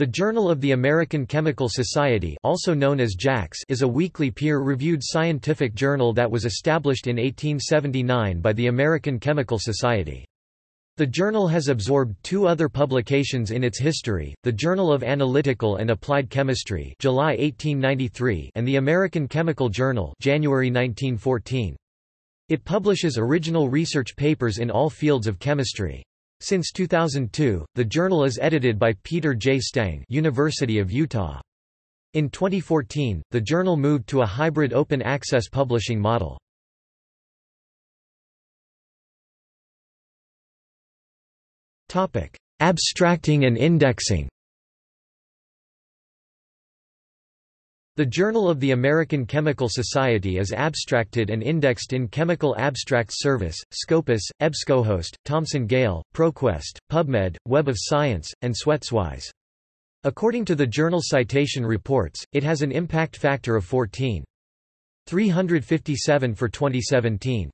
The Journal of the American Chemical Society also known as JACS is a weekly peer-reviewed scientific journal that was established in 1879 by the American Chemical Society. The journal has absorbed two other publications in its history, the Journal of Analytical and Applied Chemistry July 1893 and the American Chemical Journal January 1914. It publishes original research papers in all fields of chemistry. Since 2002, the journal is edited by Peter J. Stang University of Utah. In 2014, the journal moved to a hybrid open access publishing model. Abstracting and indexing The Journal of the American Chemical Society is abstracted and indexed in Chemical Abstracts Service, Scopus, EBSCOhost, Thomson Gale, ProQuest, PubMed, Web of Science, and SwetsWise. According to the journal Citation Reports, it has an impact factor of 14.357 for 2017.